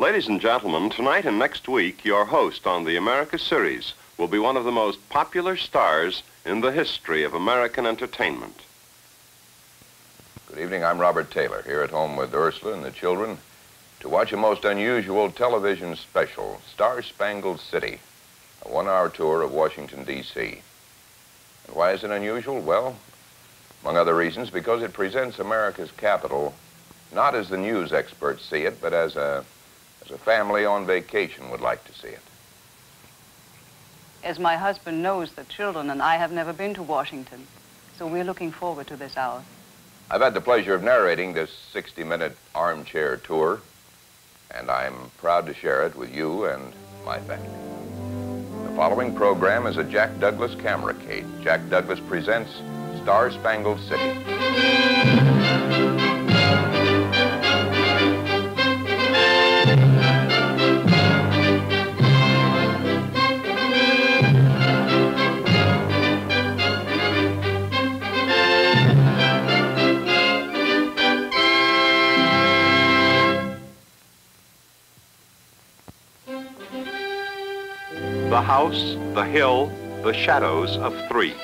Ladies and gentlemen, tonight and next week, your host on the America series will be one of the most popular stars in the history of American entertainment. Good evening. I'm Robert Taylor, here at home with Ursula and the children to watch a most unusual television special, Star Spangled City, a one-hour tour of Washington, D.C. And why is it unusual? Well, among other reasons, because it presents America's capital not as the news experts see it, but as a, a family on vacation would like to see it. As my husband knows, the children and I have never been to Washington, so we're looking forward to this hour. I've had the pleasure of narrating this 60-minute armchair tour, and I'm proud to share it with you and my family. The following program is a Jack Douglas cameracade. Jack Douglas presents Star Spangled City. House, the hill, the shadows of three.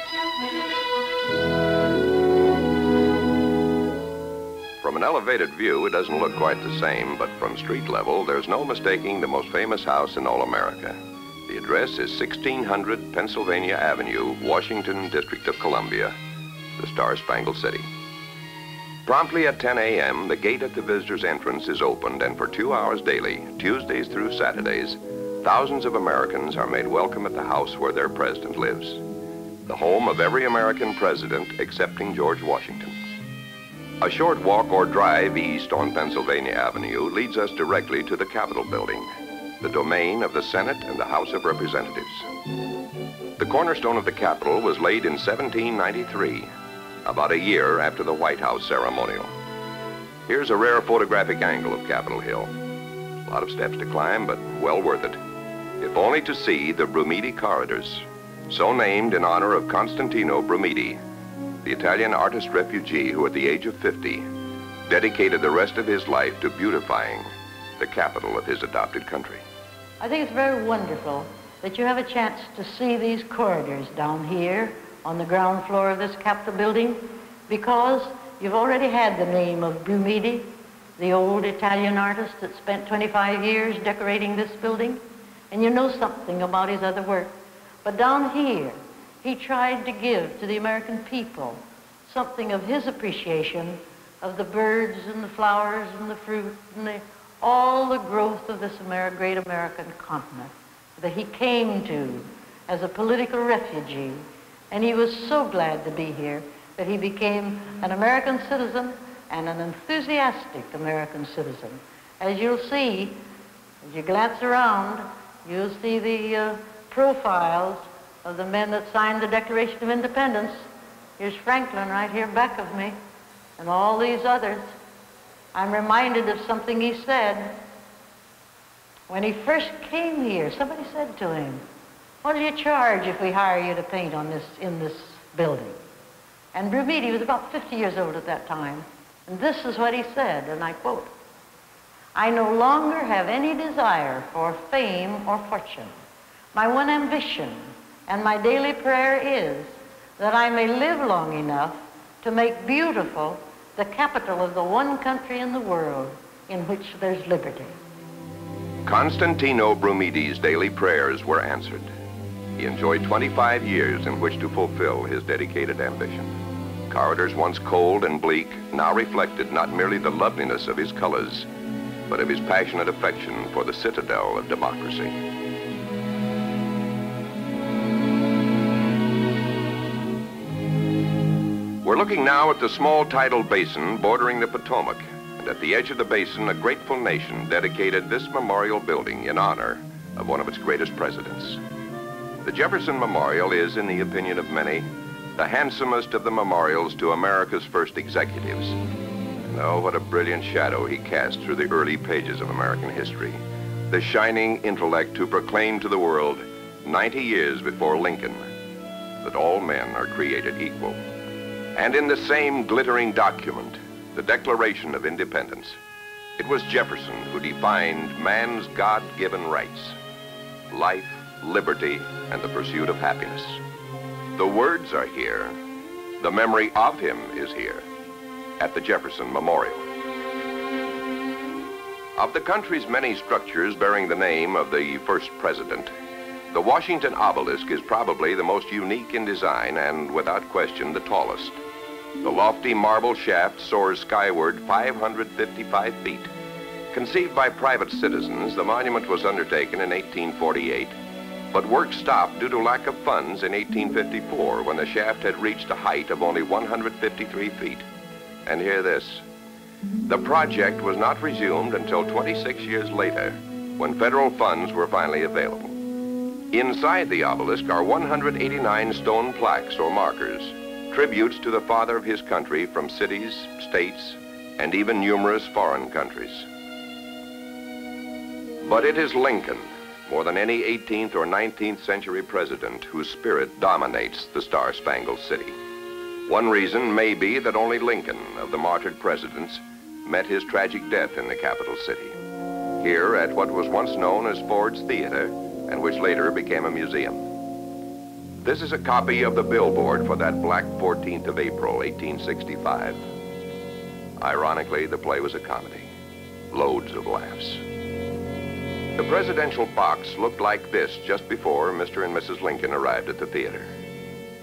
From an elevated view, it doesn't look quite the same, but from street level, there's no mistaking the most famous house in all America. The address is 1600 Pennsylvania Avenue, Washington, District of Columbia, the Star Spangled City. Promptly at 10 a.m., the gate at the visitor's entrance is opened, and for two hours daily, Tuesdays through Saturdays, thousands of Americans are made welcome at the house where their president lives. The home of every American president excepting George Washington. A short walk or drive east on Pennsylvania Avenue leads us directly to the Capitol building, the domain of the Senate and the House of Representatives. The cornerstone of the Capitol was laid in 1793, about a year after the White House ceremonial. Here's a rare photographic angle of Capitol Hill. A lot of steps to climb, but well worth it if only to see the Brumidi corridors, so named in honor of Constantino Brumidi, the Italian artist refugee who at the age of 50 dedicated the rest of his life to beautifying the capital of his adopted country. I think it's very wonderful that you have a chance to see these corridors down here on the ground floor of this Capitol building because you've already had the name of Brumidi, the old Italian artist that spent 25 years decorating this building and you know something about his other work. But down here, he tried to give to the American people something of his appreciation of the birds and the flowers and the fruit and the, all the growth of this Amer great American continent that he came to as a political refugee. And he was so glad to be here that he became an American citizen and an enthusiastic American citizen. As you'll see, as you glance around, You'll see the uh, profiles of the men that signed the Declaration of Independence. Here's Franklin right here back of me, and all these others. I'm reminded of something he said when he first came here. Somebody said to him, what do you charge if we hire you to paint on this, in this building? And Brumidi was about 50 years old at that time. And this is what he said, and I quote, I no longer have any desire for fame or fortune. My one ambition and my daily prayer is that I may live long enough to make beautiful the capital of the one country in the world in which there's liberty. Constantino Brumidi's daily prayers were answered. He enjoyed 25 years in which to fulfill his dedicated ambition. Corridors once cold and bleak now reflected not merely the loveliness of his colors, but of his passionate affection for the citadel of democracy. We're looking now at the small tidal basin bordering the Potomac, and at the edge of the basin, a grateful nation dedicated this memorial building in honor of one of its greatest presidents. The Jefferson Memorial is, in the opinion of many, the handsomest of the memorials to America's first executives. Oh, what a brilliant shadow he cast through the early pages of American history. The shining intellect who proclaimed to the world 90 years before Lincoln that all men are created equal. And in the same glittering document, the Declaration of Independence, It was Jefferson who defined man's God-given rights. Life, liberty, and the pursuit of happiness. The words are here. The memory of him is here at the Jefferson Memorial. Of the country's many structures bearing the name of the first president, the Washington obelisk is probably the most unique in design and, without question, the tallest. The lofty marble shaft soars skyward 555 feet. Conceived by private citizens, the monument was undertaken in 1848, but work stopped due to lack of funds in 1854 when the shaft had reached a height of only 153 feet. And hear this. The project was not resumed until 26 years later, when federal funds were finally available. Inside the obelisk are 189 stone plaques or markers, tributes to the father of his country from cities, states, and even numerous foreign countries. But it is Lincoln, more than any 18th or 19th century president, whose spirit dominates the Star-Spangled City. One reason may be that only Lincoln, of the martyred presidents, met his tragic death in the capital city. Here at what was once known as Ford's Theater, and which later became a museum. This is a copy of the billboard for that black 14th of April, 1865. Ironically, the play was a comedy. Loads of laughs. The presidential box looked like this just before Mr. and Mrs. Lincoln arrived at the theater.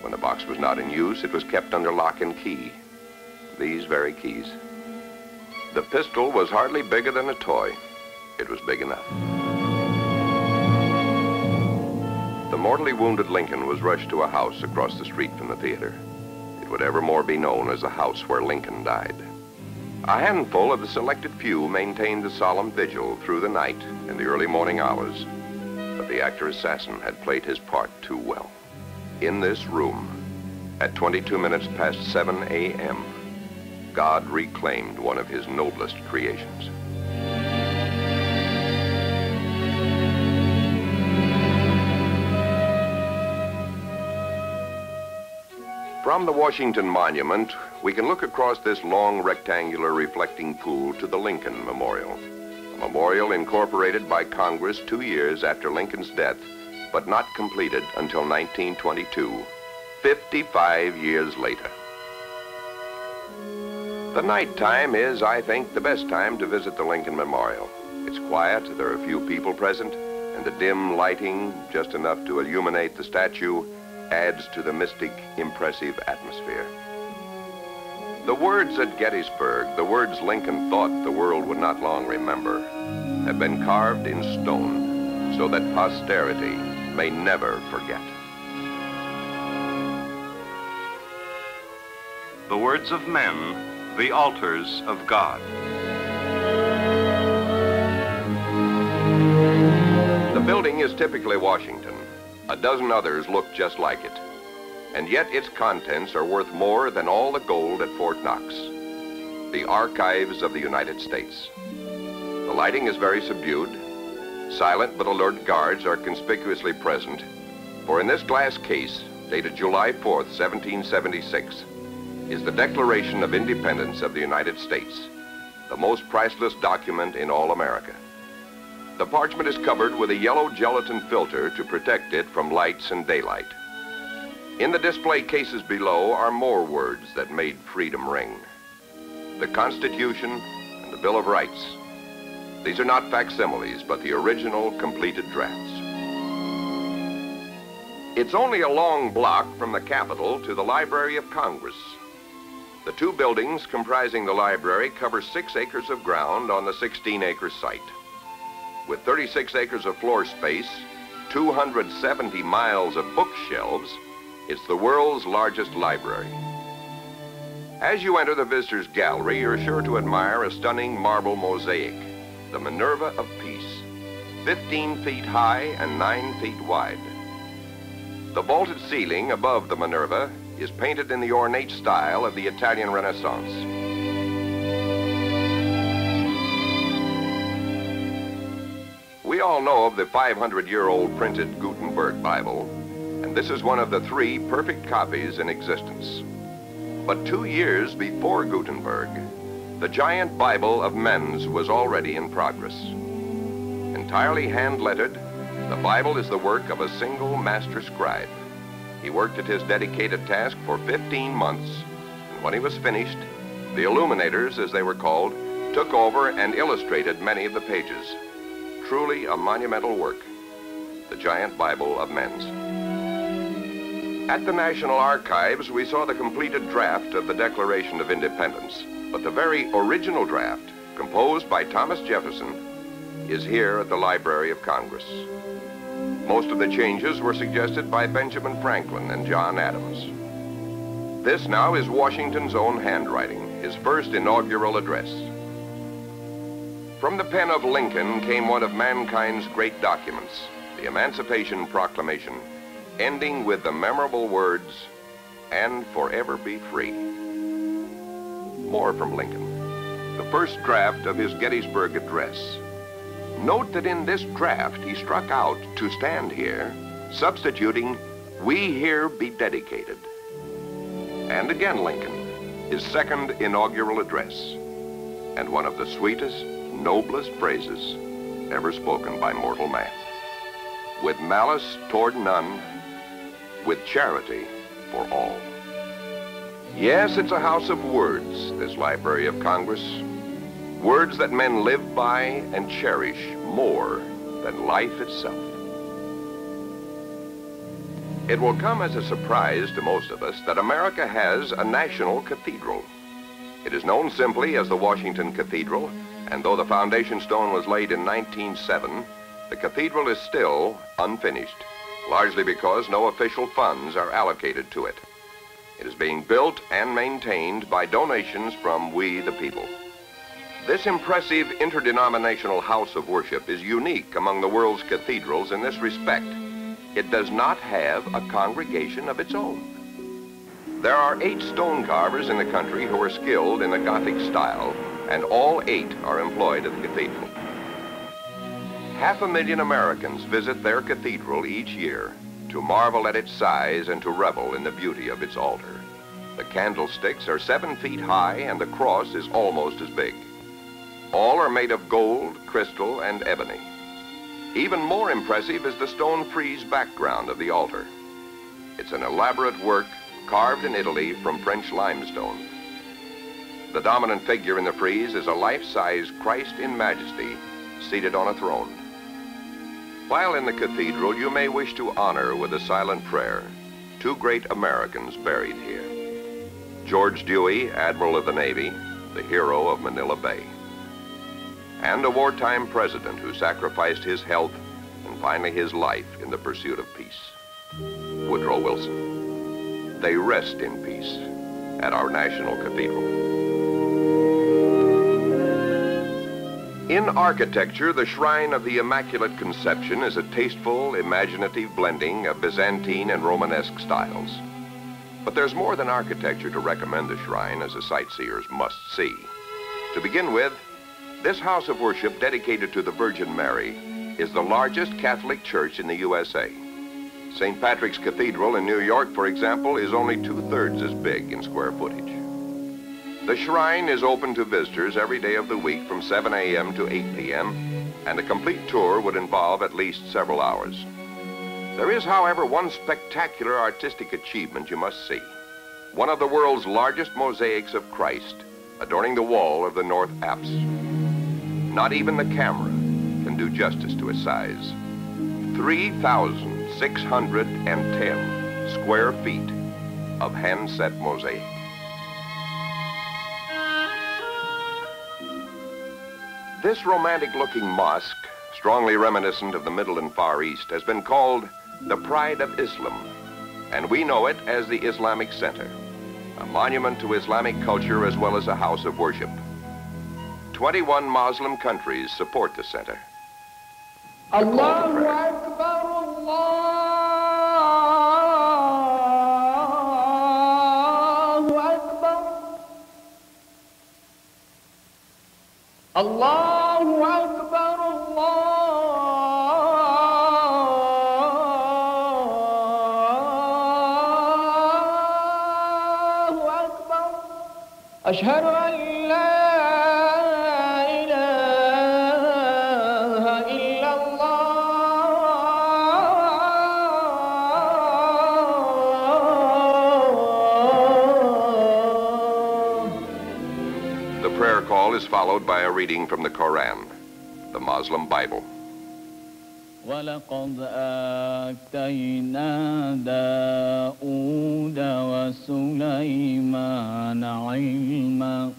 When the box was not in use, it was kept under lock and key. These very keys. The pistol was hardly bigger than a toy. It was big enough. The mortally wounded Lincoln was rushed to a house across the street from the theater. It would evermore be known as the house where Lincoln died. A handful of the selected few maintained the solemn vigil through the night and the early morning hours. But the actor-assassin had played his part too well. In this room, at 22 minutes past 7 a.m., God reclaimed one of his noblest creations. From the Washington Monument, we can look across this long rectangular reflecting pool to the Lincoln Memorial. A memorial incorporated by Congress two years after Lincoln's death, but not completed until 1922, 55 years later. The night time is, I think, the best time to visit the Lincoln Memorial. It's quiet, there are a few people present, and the dim lighting, just enough to illuminate the statue, adds to the mystic, impressive atmosphere. The words at Gettysburg, the words Lincoln thought the world would not long remember, have been carved in stone so that posterity may never forget. The words of men, the altars of God. The building is typically Washington. A dozen others look just like it. And yet its contents are worth more than all the gold at Fort Knox. The archives of the United States. The lighting is very subdued. Silent but alert guards are conspicuously present. For in this glass case, dated July 4th, 1776, is the Declaration of Independence of the United States, the most priceless document in all America. The parchment is covered with a yellow gelatin filter to protect it from lights and daylight. In the display cases below are more words that made freedom ring. The Constitution and the Bill of Rights. These are not facsimiles, but the original completed drafts. It's only a long block from the Capitol to the Library of Congress. The two buildings comprising the library cover six acres of ground on the 16-acre site. With 36 acres of floor space, 270 miles of bookshelves, it's the world's largest library. As you enter the visitor's gallery, you're sure to admire a stunning marble mosaic, the Minerva of Peace, 15 feet high and 9 feet wide. The vaulted ceiling above the Minerva is painted in the ornate style of the Italian Renaissance. We all know of the 500-year-old printed Gutenberg Bible, and this is one of the three perfect copies in existence. But two years before Gutenberg, The giant Bible of Mainz was already in progress. Entirely hand-lettered, the Bible is the work of a single master scribe. He worked at his dedicated task for 15 months, and when he was finished, the illuminators, as they were called, took over and illustrated many of the pages. Truly a monumental work, the giant Bible of Mainz. At the National Archives, we saw the completed draft of the Declaration of Independence, but the very original draft, composed by Thomas Jefferson, is here at the Library of Congress. Most of the changes were suggested by Benjamin Franklin and John Adams. This now is Washington's own handwriting, his first inaugural address. From the pen of Lincoln came one of mankind's great documents, the Emancipation Proclamation, ending with the memorable words, and forever be free. More from Lincoln. The first draft of his Gettysburg Address. Note that in this draft he struck out to stand here, substituting, we here be dedicated. And again Lincoln, his second inaugural address, and one of the sweetest, noblest phrases ever spoken by mortal man. With malice toward none, with charity for all. Yes, it's a house of words, this Library of Congress. Words that men live by and cherish more than life itself. It will come as a surprise to most of us that America has a national cathedral. It is known simply as the Washington Cathedral, and though the foundation stone was laid in 1907, the cathedral is still unfinished largely because no official funds are allocated to it. It is being built and maintained by donations from we the people. This impressive interdenominational house of worship is unique among the world's cathedrals in this respect. It does not have a congregation of its own. There are eight stone carvers in the country who are skilled in the Gothic style, and all eight are employed at the cathedral. Half a million Americans visit their cathedral each year to marvel at its size and to revel in the beauty of its altar. The candlesticks are seven feet high and the cross is almost as big. All are made of gold, crystal, and ebony. Even more impressive is the stone frieze background of the altar. It's an elaborate work carved in Italy from French limestone. The dominant figure in the frieze is a life-size Christ in majesty seated on a throne. While in the cathedral, you may wish to honor with a silent prayer two great Americans buried here. George Dewey, Admiral of the Navy, the hero of Manila Bay. And a wartime president who sacrificed his health and finally his life in the pursuit of peace. Woodrow Wilson. They rest in peace at our National Cathedral. In architecture, the Shrine of the Immaculate Conception is a tasteful, imaginative blending of Byzantine and Romanesque styles. But there's more than architecture to recommend the shrine as a sightseer's must-see. To begin with, this house of worship dedicated to the Virgin Mary is the largest Catholic church in the USA. St. Patrick's Cathedral in New York, for example, is only two-thirds as big in square footage. The shrine is open to visitors every day of the week from 7 a.m. to 8 p.m., and a complete tour would involve at least several hours. There is, however, one spectacular artistic achievement you must see. One of the world's largest mosaics of Christ, adorning the wall of the North Apse. Not even the camera can do justice to its size. 3,610 square feet of hand-set mosaic. This romantic-looking mosque, strongly reminiscent of the Middle and Far East, has been called the Pride of Islam, and we know it as the Islamic Center, a monument to Islamic culture as well as a house of worship. 21 Muslim countries support the center. Allahu Akbar, Allahu Akbar. Allahu أشهد أن لا إله إلا الله The prayer call is followed by a reading from the Koran, the Muslim Bible. ولقد آتينا داود وسليمان علما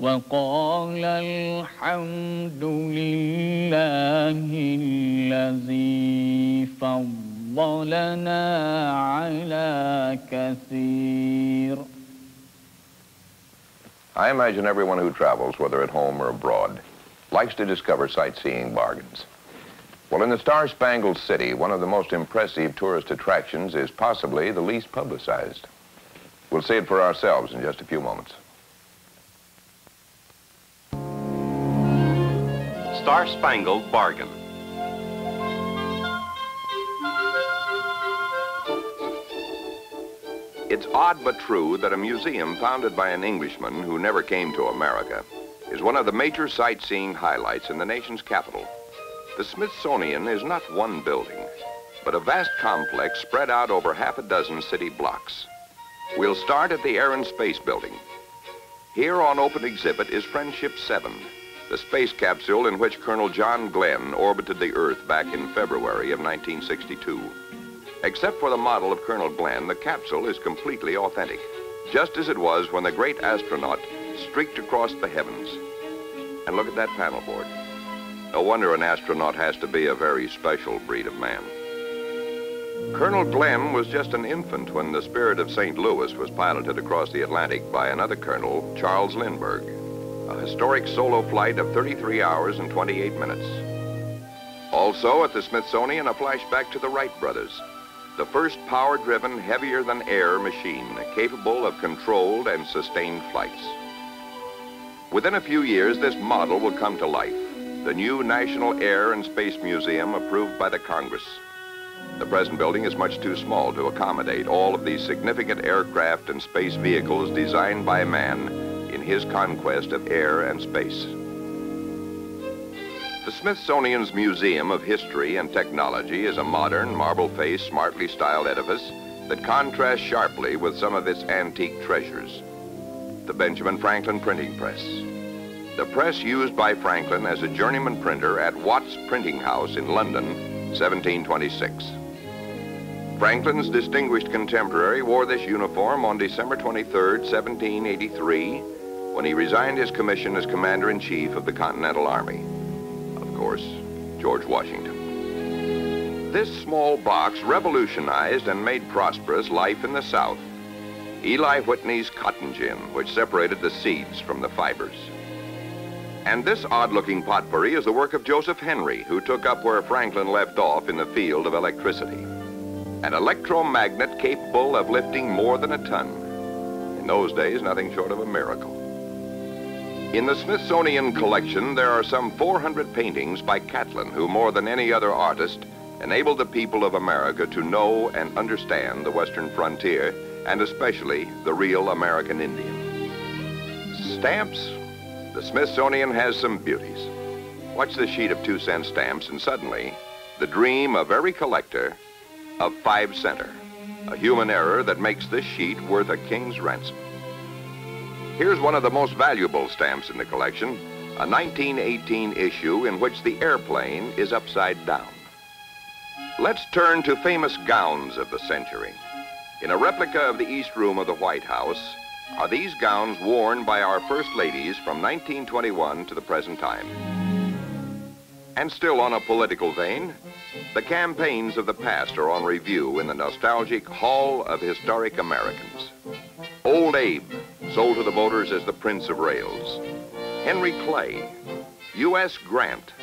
وقال الحمد لله الذي فضلنا على كثير I imagine everyone who travels, whether at home or abroad, likes to discover sightseeing bargains. Well, in the Star-Spangled City, one of the most impressive tourist attractions is possibly the least publicized. We'll see it for ourselves in just a few moments. Star-Spangled Bargain. It's odd but true that a museum founded by an Englishman who never came to America is one of the major sightseeing highlights in the nation's capital. The Smithsonian is not one building, but a vast complex spread out over half a dozen city blocks. We'll start at the Air and Space Building. Here on open exhibit is Friendship 7, the space capsule in which Colonel John Glenn orbited the Earth back in February of 1962. Except for the model of Colonel Glenn, the capsule is completely authentic, just as it was when the great astronaut streaked across the heavens. And look at that panel board. No wonder an astronaut has to be a very special breed of man. Colonel Glenn was just an infant when the Spirit of St. Louis was piloted across the Atlantic by another colonel, Charles Lindbergh, a historic solo flight of 33 hours and 28 minutes. Also at the Smithsonian, a flashback to the Wright brothers, the first power-driven, heavier-than-air machine capable of controlled and sustained flights. Within a few years, this model will come to life, the new National Air and Space Museum approved by the Congress. The present building is much too small to accommodate all of these significant aircraft and space vehicles designed by man in his conquest of air and space. The Smithsonian's Museum of History and Technology is a modern, marble-faced, smartly styled edifice that contrasts sharply with some of its antique treasures. The Benjamin Franklin Printing Press. The press used by Franklin as a journeyman printer at Watts Printing House in London, 1726. Franklin's distinguished contemporary wore this uniform on December 23, 1783, when he resigned his commission as Commander-in-Chief of the Continental Army Of course, George Washington. This small box revolutionized and made prosperous life in the South. Eli Whitney's cotton gin, which separated the seeds from the fibers. And this odd-looking potpourri is the work of Joseph Henry, who took up where Franklin left off in the field of electricity. An electromagnet capable of lifting more than a ton. In those days, nothing short of a miracle. In the Smithsonian collection, there are some 400 paintings by Catlin, who more than any other artist enabled the people of America to know and understand the western frontier, and especially the real American Indian. Stamps? The Smithsonian has some beauties. Watch this sheet of two cent stamps and suddenly, the dream of every collector of five center, a human error that makes this sheet worth a king's ransom. Here's one of the most valuable stamps in the collection, a 1918 issue in which the airplane is upside down. Let's turn to famous gowns of the century. In a replica of the East Room of the White House are these gowns worn by our first ladies from 1921 to the present time. And still on a political vein, the campaigns of the past are on review in the nostalgic Hall of Historic Americans. Old Abe, sold to the voters as the Prince of Rails. Henry Clay, U.S. Grant,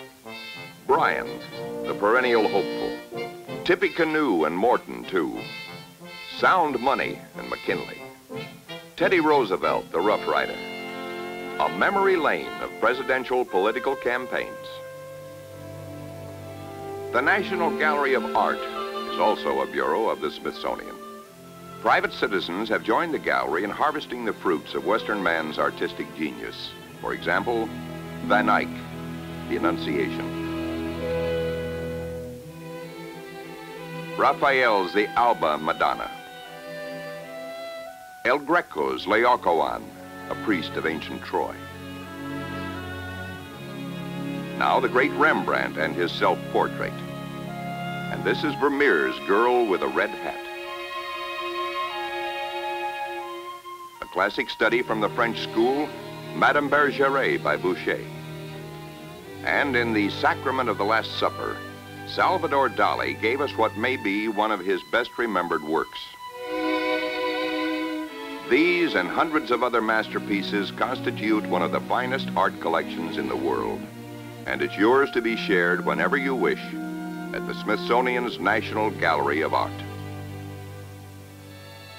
Bryan, the perennial hopeful, Tippecanoe and Morton, too, Sound Money and McKinley, Teddy Roosevelt, the Rough Rider, a memory lane of presidential political campaigns. The National Gallery of Art is also a bureau of the Smithsonian. Private citizens have joined the gallery in harvesting the fruits of Western man's artistic genius. For example, Van Eyck, The Annunciation. Raphael's The Alba Madonna. El Greco's Laocoon, a priest of ancient Troy. Now the great Rembrandt and his self-portrait. And this is Vermeer's Girl with a Red Hat. A classic study from the French school, Madame Bergeret by Boucher. And in The Sacrament of the Last Supper, Salvador Dali gave us what may be one of his best remembered works. These and hundreds of other masterpieces constitute one of the finest art collections in the world. And it's yours to be shared whenever you wish at the Smithsonian's National Gallery of Art.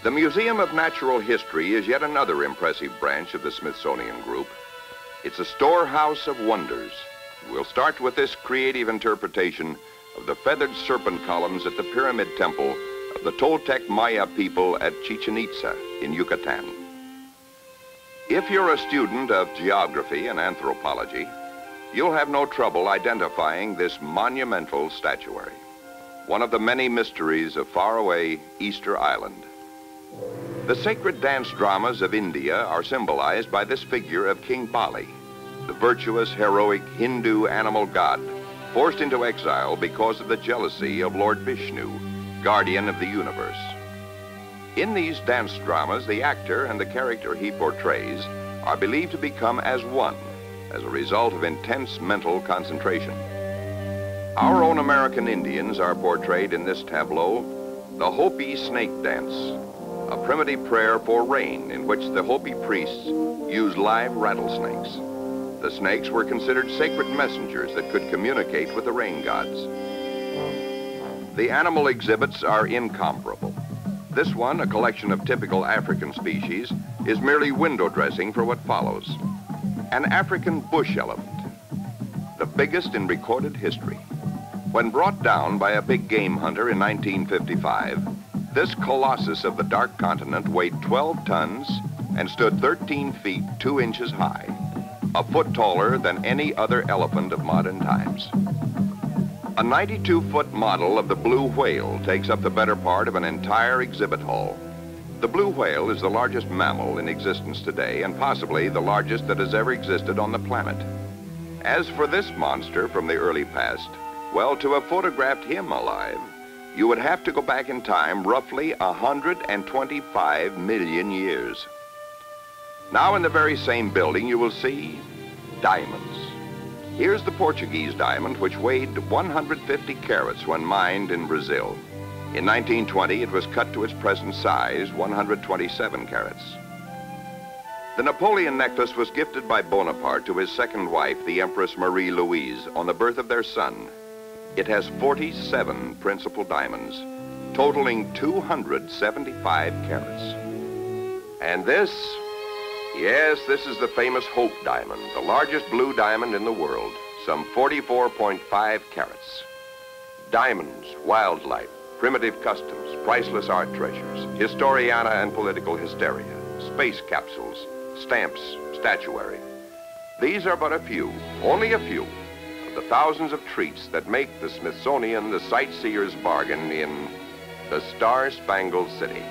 The Museum of Natural History is yet another impressive branch of the Smithsonian Group. It's a storehouse of wonders. We'll start with this creative interpretation of the feathered serpent columns at the Pyramid Temple the Toltec Maya people at Chichen Itza in Yucatan. If you're a student of geography and anthropology, you'll have no trouble identifying this monumental statuary, one of the many mysteries of faraway Easter Island. The sacred dance dramas of India are symbolized by this figure of King Bali, the virtuous, heroic Hindu animal god, forced into exile because of the jealousy of Lord Vishnu, guardian of the universe. In these dance dramas, the actor and the character he portrays are believed to become as one as a result of intense mental concentration. Our own American Indians are portrayed in this tableau, the Hopi Snake Dance, a primitive prayer for rain in which the Hopi priests used live rattlesnakes. The snakes were considered sacred messengers that could communicate with the rain gods. The animal exhibits are incomparable. This one, a collection of typical African species, is merely window dressing for what follows. An African bush elephant, the biggest in recorded history. When brought down by a big game hunter in 1955, this colossus of the dark continent weighed 12 tons and stood 13 feet 2 inches high, a foot taller than any other elephant of modern times. A 92-foot model of the blue whale takes up the better part of an entire exhibit hall. The blue whale is the largest mammal in existence today and possibly the largest that has ever existed on the planet. As for this monster from the early past, well, to have photographed him alive, you would have to go back in time roughly 125 million years. Now in the very same building, you will see diamonds. Here's the Portuguese diamond, which weighed 150 carats when mined in Brazil. In 1920, it was cut to its present size, 127 carats. The Napoleon necklace was gifted by Bonaparte to his second wife, the Empress Marie Louise, on the birth of their son. It has 47 principal diamonds, totaling 275 carats. And this Yes, this is the famous Hope Diamond, the largest blue diamond in the world, some 44.5 carats. Diamonds, wildlife, primitive customs, priceless art treasures, historiana and political hysteria, space capsules, stamps, statuary. These are but a few, only a few, of the thousands of treats that make the Smithsonian the sightseer's bargain in the Star-Spangled City.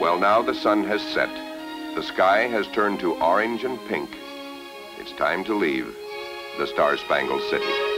Well, now the sun has set. The sky has turned to orange and pink. It's time to leave the Star-Spangled City.